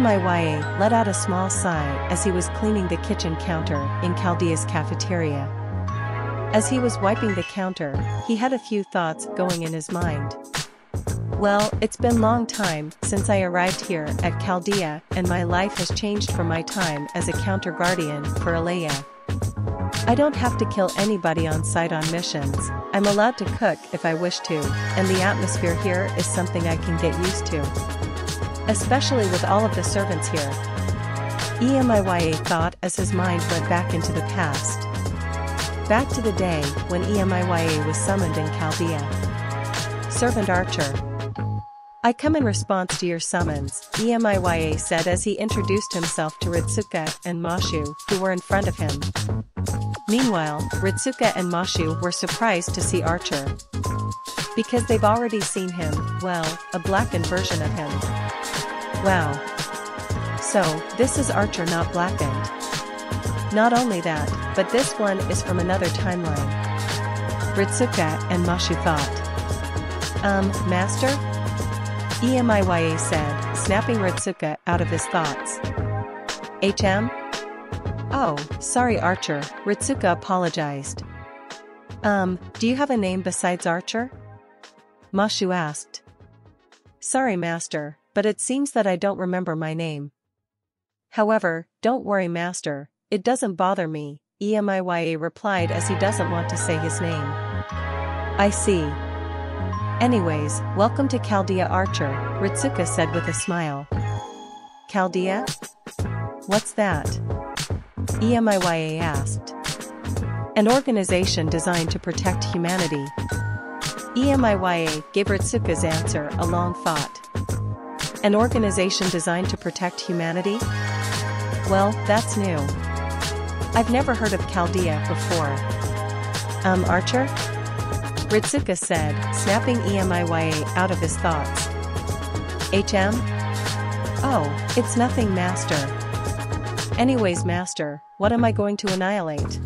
EMIYA let out a small sigh as he was cleaning the kitchen counter in Chaldea's cafeteria. As he was wiping the counter, he had a few thoughts going in his mind. Well, it's been a long time since I arrived here at Chaldea and my life has changed from my time as a counter guardian for Alaya. I don't have to kill anybody on site on missions, I'm allowed to cook if I wish to, and the atmosphere here is something I can get used to. Especially with all of the servants here. EMIYA thought as his mind went back into the past. Back to the day when EMIYA was summoned in Chaldea. Servant Archer. I come in response to your summons, EMIYA said as he introduced himself to Ritsuka and Mashu, who were in front of him. Meanwhile, Ritsuka and Mashu were surprised to see Archer. Because they've already seen him, well, a blackened version of him. Wow. So, this is Archer not blackened. Not only that, but this one is from another timeline. Ritsuka and Mashu thought. Um, Master? EMIYA said, snapping Ritsuka out of his thoughts. HM? Oh, sorry Archer, Ritsuka apologized. Um, do you have a name besides Archer? Mashu asked. Sorry master, but it seems that I don't remember my name. However, don't worry master, it doesn't bother me, EMIYA replied as he doesn't want to say his name. I see. Anyways, welcome to Chaldea Archer, Ritsuka said with a smile. Chaldea? What's that? EMIYA asked. An organization designed to protect humanity. EMIYA gave Ritsuka's answer a long thought. An organization designed to protect humanity? Well, that's new. I've never heard of Chaldea before. Um, Archer? Ritsuka said, snapping EMIYA out of his thoughts. HM? Oh, it's nothing master. Anyways master, what am I going to annihilate?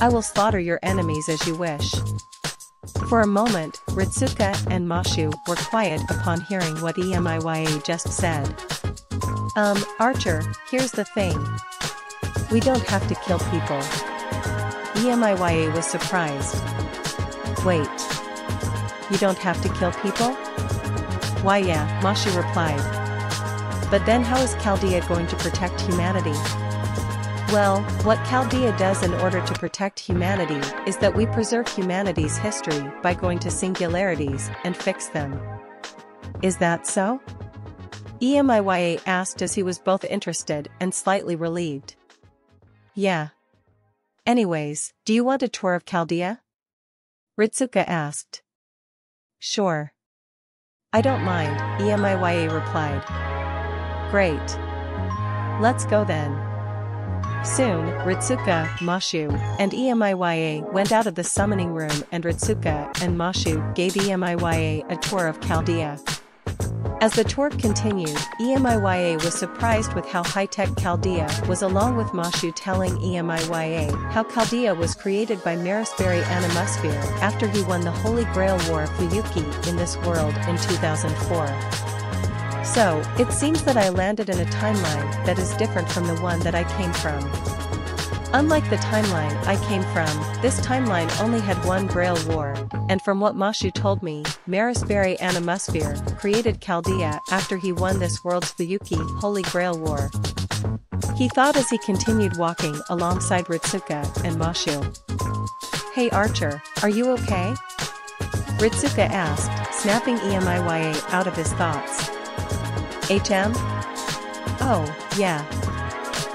I will slaughter your enemies as you wish. For a moment, Ritsuka and Mashu were quiet upon hearing what EMIYA just said. Um, Archer, here's the thing. We don't have to kill people. EMIYA was surprised. Wait. You don't have to kill people? Why yeah, Mashu replied. But then how is Chaldea going to protect humanity? Well, what Chaldea does in order to protect humanity is that we preserve humanity's history by going to singularities and fix them. Is that so? EMIYA asked as he was both interested and slightly relieved. Yeah. Anyways, do you want a tour of Chaldea? Ritsuka asked. Sure. I don't mind, EMIYA replied. Great. Let's go then. Soon, Ritsuka, Mashu, and EMIYA went out of the summoning room and Ritsuka and Mashu gave EMIYA a tour of Chaldea. As the tour continued, EMIYA was surprised with how high-tech Chaldea was along with Mashu telling EMIYA how Chaldea was created by Marisbury Animusphere after he won the Holy Grail War Fuyuki in this world in 2004. So, it seems that I landed in a timeline that is different from the one that I came from. Unlike the timeline I came from, this timeline only had one Grail War, and from what Mashu told me, Marisbury Animusphere created Chaldea after he won this world's Fuyuki Holy Grail War. He thought as he continued walking alongside Ritsuka and Mashu. Hey Archer, are you okay? Ritsuka asked, snapping EMIYA out of his thoughts. HM? Oh, yeah,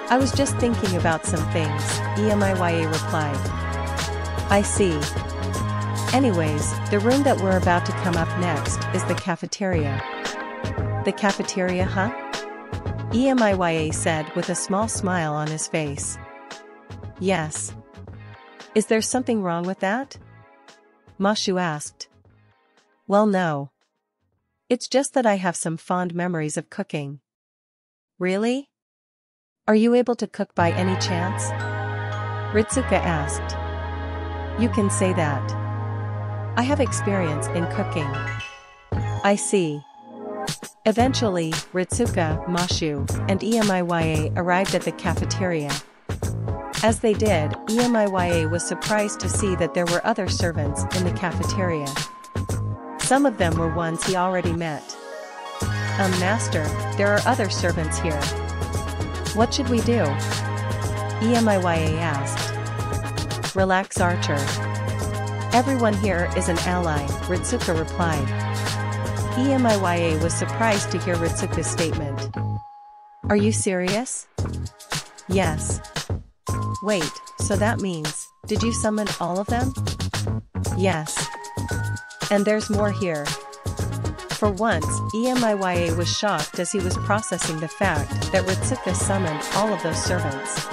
I was just thinking about some things, EMIYA replied. I see. Anyways, the room that we're about to come up next is the cafeteria. The cafeteria huh? EMIYA said with a small smile on his face. Yes. Is there something wrong with that? Mashu asked. Well no. It's just that I have some fond memories of cooking. Really? Are you able to cook by any chance? Ritsuka asked. You can say that. I have experience in cooking. I see. Eventually, Ritsuka, Mashu, and EMIYA arrived at the cafeteria. As they did, EMIYA was surprised to see that there were other servants in the cafeteria. Some of them were ones he already met. Um master, there are other servants here. What should we do? EMIYA asked. Relax Archer. Everyone here is an ally, Ritsuka replied. EMIYA was surprised to hear Ritsuka's statement. Are you serious? Yes. Wait, so that means, did you summon all of them? Yes. And there's more here. For once, EMIYA was shocked as he was processing the fact that Ritsuka summoned all of those servants.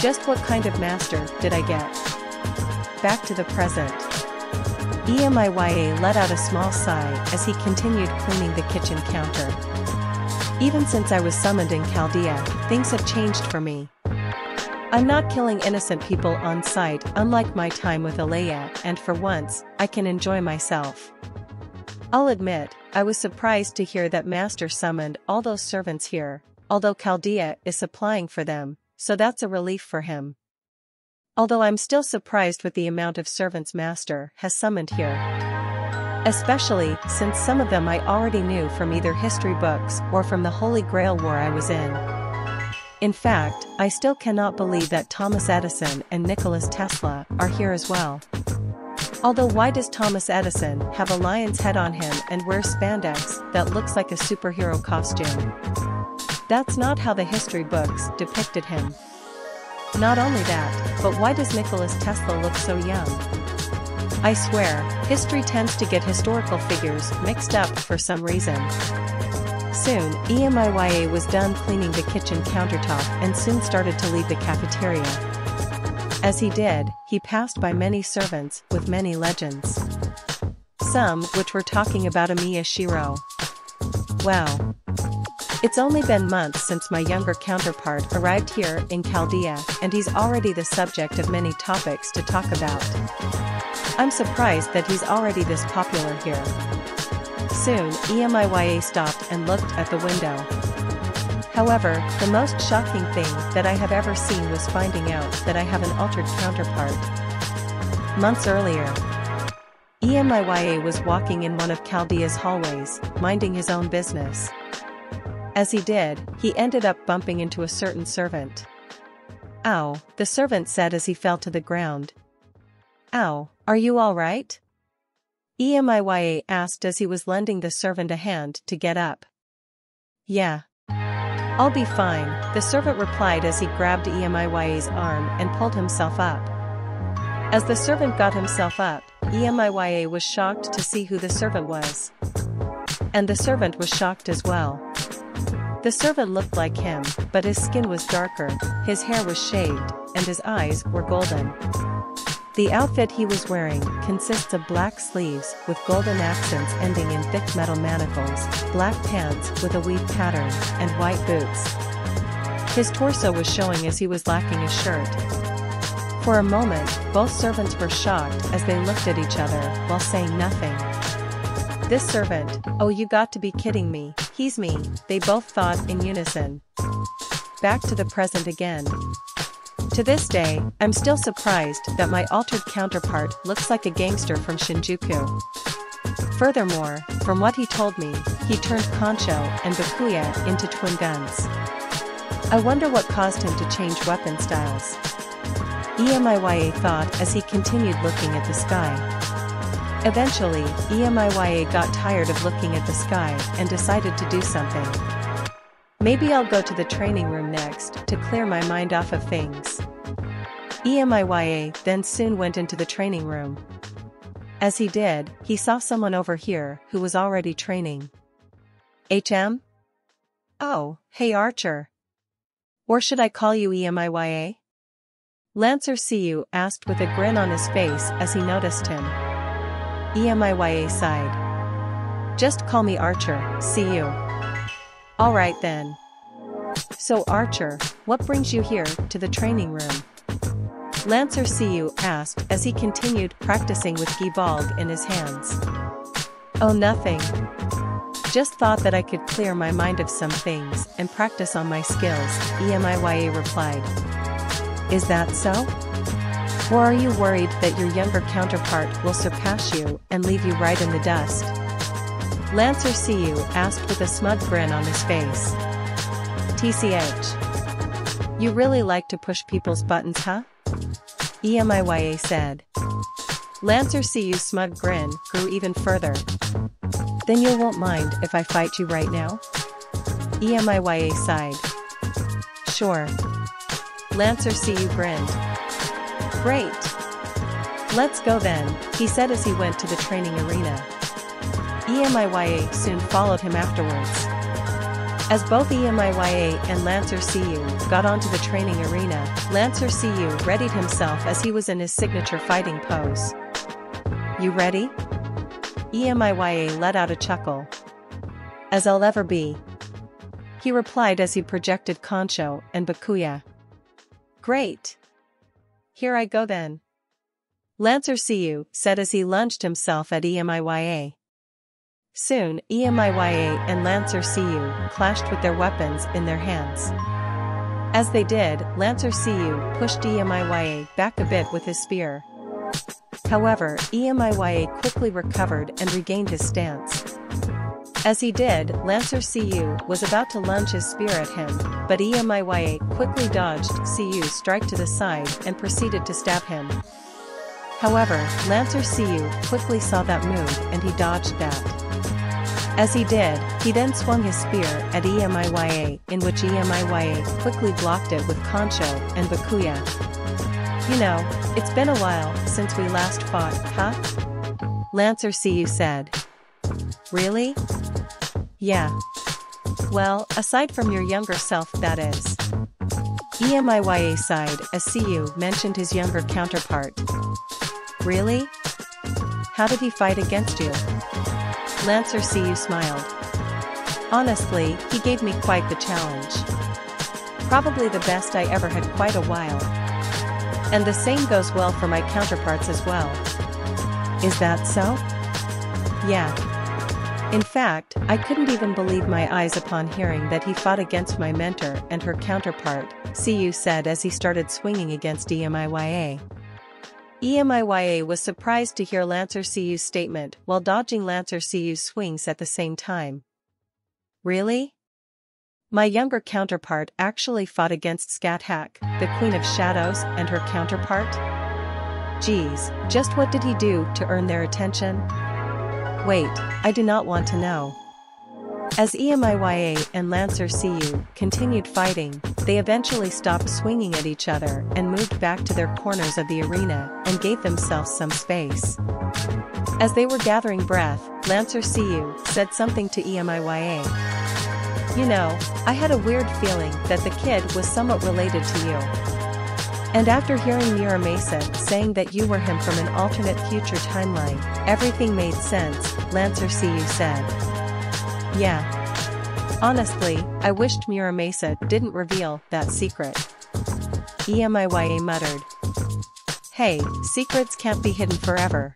Just what kind of master did I get? Back to the present. EMIYA let out a small sigh as he continued cleaning the kitchen counter. Even since I was summoned in Chaldea, things have changed for me. I'm not killing innocent people on sight unlike my time with Alaya and for once, I can enjoy myself. I'll admit, I was surprised to hear that Master summoned all those servants here, although Chaldea is supplying for them, so that's a relief for him. Although I'm still surprised with the amount of servants Master has summoned here. Especially, since some of them I already knew from either history books or from the Holy Grail War I was in. In fact, I still cannot believe that Thomas Edison and Nicholas Tesla are here as well. Although why does Thomas Edison have a lion's head on him and wear spandex that looks like a superhero costume? That's not how the history books depicted him. Not only that, but why does Nicholas Tesla look so young? I swear, history tends to get historical figures mixed up for some reason. Soon, EMIYA was done cleaning the kitchen countertop and soon started to leave the cafeteria. As he did, he passed by many servants with many legends. Some which were talking about Emiya Shirou. Wow. It's only been months since my younger counterpart arrived here in Chaldea and he's already the subject of many topics to talk about. I'm surprised that he's already this popular here. Soon, EMIYA stopped and looked at the window. However, the most shocking thing that I have ever seen was finding out that I have an altered counterpart. Months earlier, EMIYA was walking in one of Chaldea's hallways, minding his own business. As he did, he ended up bumping into a certain servant. Ow, the servant said as he fell to the ground. Ow, are you alright? EMIYA asked as he was lending the servant a hand to get up. Yeah. I'll be fine, the servant replied as he grabbed EMIYA's arm and pulled himself up. As the servant got himself up, EMIYA was shocked to see who the servant was. And the servant was shocked as well. The servant looked like him, but his skin was darker, his hair was shaved, and his eyes were golden. The outfit he was wearing consists of black sleeves with golden accents ending in thick metal manacles, black pants with a weave pattern, and white boots. His torso was showing as he was lacking a shirt. For a moment, both servants were shocked as they looked at each other while saying nothing. This servant, oh you got to be kidding me, he's me, they both thought in unison. Back to the present again. To this day, I'm still surprised that my altered counterpart looks like a gangster from Shinjuku. Furthermore, from what he told me, he turned Kanshou and Bakuya into twin guns. I wonder what caused him to change weapon styles. EMIYA thought as he continued looking at the sky. Eventually, EMIYA got tired of looking at the sky and decided to do something. Maybe I'll go to the training room next to clear my mind off of things. EMIYA then soon went into the training room. As he did, he saw someone over here who was already training. HM? Oh, hey Archer. Or should I call you EMIYA? Lancer Cu asked with a grin on his face as he noticed him. EMIYA sighed. Just call me Archer, Cu. Alright then. So Archer, what brings you here to the training room? Lancer Cu asked as he continued practicing with Gae Bolg in his hands. Oh nothing. Just thought that I could clear my mind of some things and practice on my skills, EMIYA replied. Is that so? Or are you worried that your younger counterpart will surpass you and leave you right in the dust? Lancer CU asked with a smug grin on his face. TCH. You really like to push people's buttons, huh? EMIYA said. Lancer CU's smug grin grew even further. Then you won't mind if I fight you right now? EMIYA sighed. Sure. Lancer CU grinned. Great. Let's go then, he said as he went to the training arena. EMIYA soon followed him afterwards. As both EMIYA and Lancer CU got onto the training arena, Lancer CU readied himself as he was in his signature fighting pose. You ready? EMIYA let out a chuckle. As I'll ever be. He replied as he projected Kanshou and Bakuya. Great. Here I go then. Lancer CU said as he lunged himself at EMIYA. Soon, EMIYA and Lancer CU clashed with their weapons in their hands. As they did, Lancer CU pushed EMIYA back a bit with his spear. However, EMIYA quickly recovered and regained his stance. As he did, Lancer CU was about to lunge his spear at him, but EMIYA quickly dodged CU's strike to the side and proceeded to stab him. However, Lancer CU quickly saw that move and he dodged that. As he did, he then swung his spear at EMIYA in which EMIYA quickly blocked it with Kanshou and Bakuya. You know, it's been a while since we last fought, huh? Lancer CU said. Really? Yeah. Well, aside from your younger self that is. EMIYA sighed as CU mentioned his younger counterpart. Really? How did he fight against you? Lancer CU smiled. Honestly, he gave me quite the challenge. Probably the best I ever had quite a while. And the same goes well for my counterparts as well. Is that so? Yeah. In fact, I couldn't even believe my eyes upon hearing that he fought against my mentor and her counterpart, CU said as he started swinging against EMIYA. EMIYA was surprised to hear Lancer CU's statement while dodging Lancer CU's swings at the same time. Really? My younger counterpart actually fought against Scathach, the Queen of Shadows, and her counterpart? Geez, just what did he do to earn their attention? Wait, I do not want to know. As EMIYA and Lancer CU continued fighting, they eventually stopped swinging at each other and moved back to their corners of the arena and gave themselves some space. As they were gathering breath, Lancer CU said something to EMIYA. You know, I had a weird feeling that the kid was somewhat related to you. And after hearing Muramasa saying that you were him from an alternate future timeline, everything made sense, Lancer CU said. Yeah. Honestly, I wished Muramasa didn't reveal that secret. EMIYA muttered. Hey, secrets can't be hidden forever.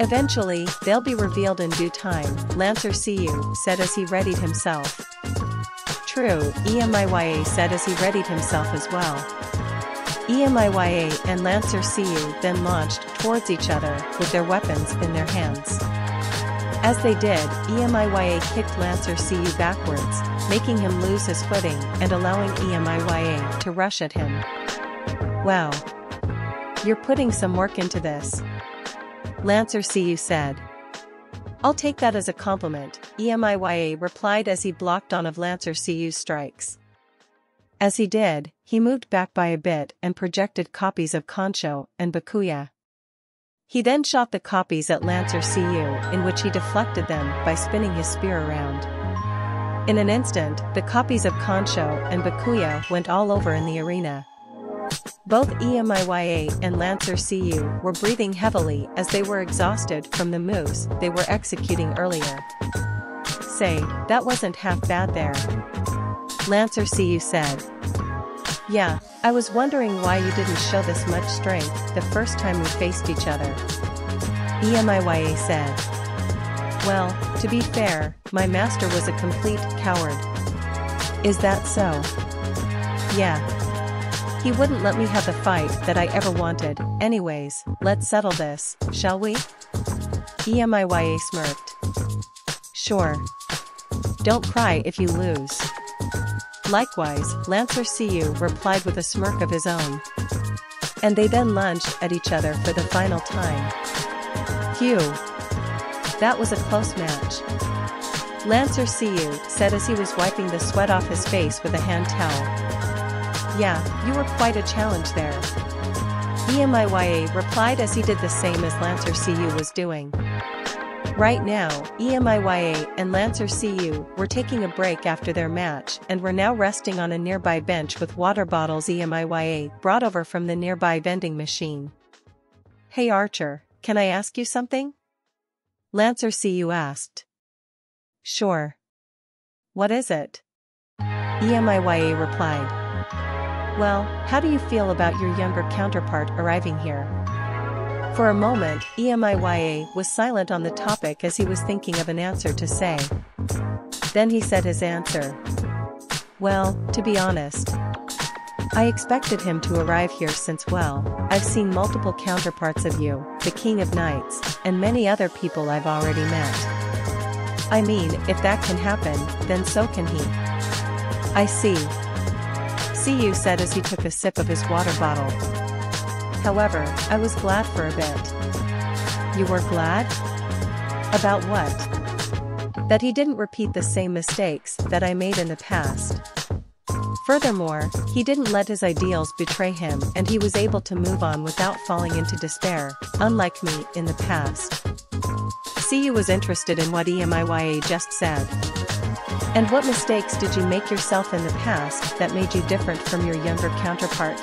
Eventually, they'll be revealed in due time, Lancer CU said as he readied himself. True, EMIYA said as he readied himself as well. EMIYA and Lancer CU then launched towards each other with their weapons in their hands. As they did, EMIYA kicked Lancer CU backwards, making him lose his footing and allowing EMIYA to rush at him. Wow. You're putting some work into this. Lancer CU said. I'll take that as a compliment, EMIYA replied as he blocked on of Lancer CU's strikes. As he did, he moved back by a bit and projected copies of Kanshou and Bakuya. He then shot the copies at Lancer CU in which he deflected them by spinning his spear around. In an instant, the copies of Kanshou and Bakuya went all over in the arena. Both EMIYA and Lancer CU were breathing heavily as they were exhausted from the moves they were executing earlier. Say, that wasn't half bad there. Lancer CU said. Yeah, I was wondering why you didn't show this much strength the first time we faced each other. EMIYA said. Well, to be fair, my master was a complete coward. Is that so? Yeah. He wouldn't let me have the fight that I ever wanted, anyways, let's settle this, shall we? EMIYA smirked. Sure. Don't cry if you lose. Likewise, Lancer CU replied with a smirk of his own. And they then lunged at each other for the final time. Phew. That was a close match. Lancer CU said as he was wiping the sweat off his face with a hand towel. Yeah, you were quite a challenge there. EMIYA replied as he did the same as Lancer CU was doing. Right now, EMIYA and Lancer CU were taking a break after their match and were now resting on a nearby bench with water bottles EMIYA brought over from the nearby vending machine. Hey Archer, can I ask you something? Lancer CU asked. Sure. What is it? EMIYA replied. Well, how do you feel about your younger counterpart arriving here? For a moment, EMIYA was silent on the topic as he was thinking of an answer to say. Then he said his answer. Well, to be honest, I expected him to arrive here since well, I've seen multiple counterparts of you, the King of Knights, and many other people I've already met. I mean, if that can happen, then so can he. I see. See you said as he took a sip of his water bottle. However, I was glad for a bit. You were glad? About what? That he didn't repeat the same mistakes that I made in the past. Furthermore, he didn't let his ideals betray him and he was able to move on without falling into despair, unlike me in the past. CU was interested in what EMIYA just said. And what mistakes did you make yourself in the past that made you different from your younger counterpart?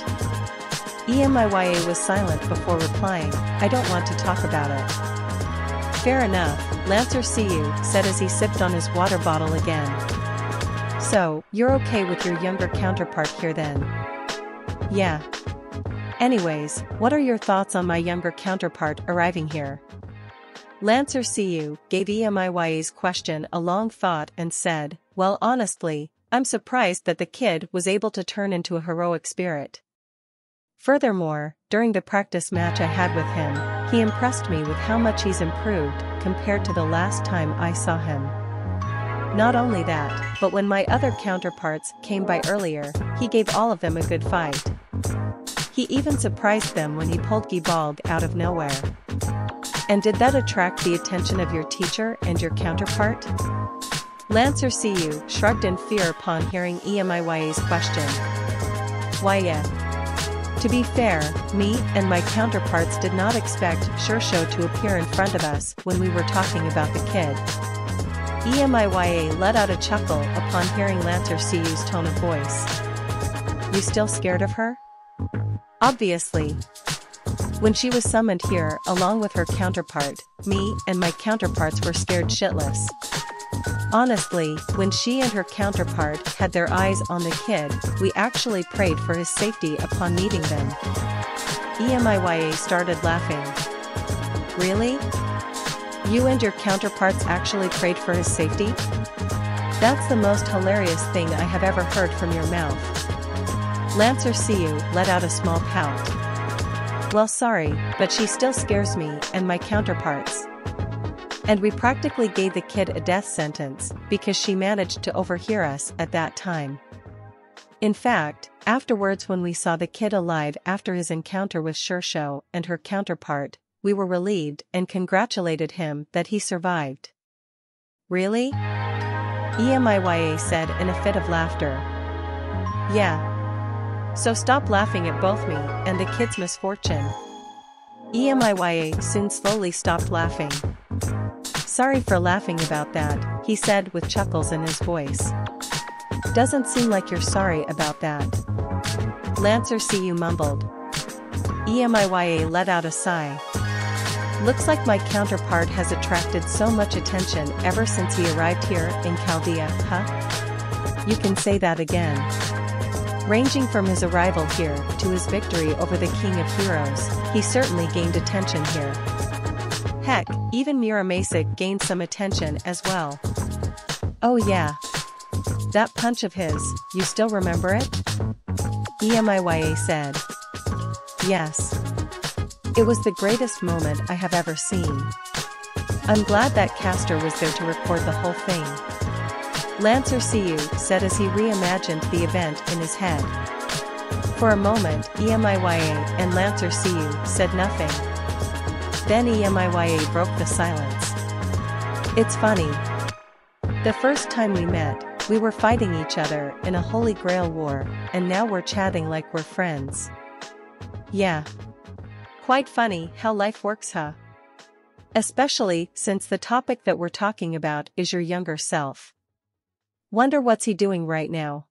EMIYA was silent before replying, I don't want to talk about it. Fair enough, Lancer CU said as he sipped on his water bottle again. So, you're okay with your younger counterpart here then? Yeah. Anyways, what are your thoughts on my younger counterpart arriving here? Lancer CU gave EMIYA's question a long thought and said, Well honestly, I'm surprised that the kid was able to turn into a heroic spirit. Furthermore, during the practice match I had with him, he impressed me with how much he's improved compared to the last time I saw him. Not only that, but when my other counterparts came by earlier, he gave all of them a good fight. He even surprised them when he pulled Gae Bolg out of nowhere. And did that attract the attention of your teacher and your counterpart? Lancer CU shrugged in fear upon hearing EMIYA's question. Why yeah. To be fair, me and my counterparts did not expect Shishou to appear in front of us when we were talking about the kid. EMIYA let out a chuckle upon hearing Lancer CU's tone of voice. You still scared of her? Obviously. When she was summoned here along with her counterpart, me and my counterparts were scared shitless. Honestly, when she and her counterpart had their eyes on the kid, we actually prayed for his safety upon meeting them. EMIYA started laughing. Really? You and your counterparts actually prayed for his safety? That's the most hilarious thing I have ever heard from your mouth. Lancer CU let out a small pout. Well sorry, but she still scares me and my counterparts. And we practically gave the kid a death sentence because she managed to overhear us at that time. In fact, afterwards when we saw the kid alive after his encounter with Shishou and her counterpart, we were relieved and congratulated him that he survived. Really? EMIYA said in a fit of laughter. Yeah. So stop laughing at both me and the kid's misfortune. EMIYA soon slowly stopped laughing. Sorry for laughing about that, he said with chuckles in his voice. Doesn't seem like you're sorry about that. Lancer CU mumbled. EMIYA let out a sigh. Looks like my counterpart has attracted so much attention ever since he arrived here in Chaldea, huh? You can say that again. Ranging from his arrival here to his victory over the King of Heroes, he certainly gained attention here. Heck, Even Mira Muramasa gained some attention as well. Oh yeah. That punch of his, you still remember it? EMIYA said. Yes. It was the greatest moment I have ever seen. I'm glad that Caster was there to record the whole thing. Lancer Cu said as he reimagined the event in his head. For a moment, EMIYA and Lancer Cu said nothing. Then EMIYA broke the silence. It's funny. The first time we met, we were fighting each other in a Holy Grail war, and now we're chatting like we're friends. Yeah. Quite funny how life works, huh? Especially since the topic that we're talking about is your younger self. Wonder what's he doing right now?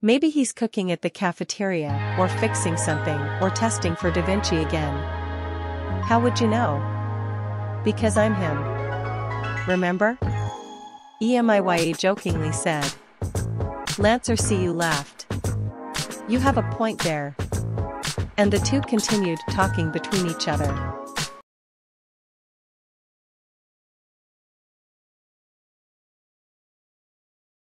Maybe he's cooking at the cafeteria, or fixing something, or testing for Da Vinci again. How would you know? Because I'm him. Remember? EMIYA jokingly said. Lancer Cu laughed. You have a point there. And the two continued talking between each other.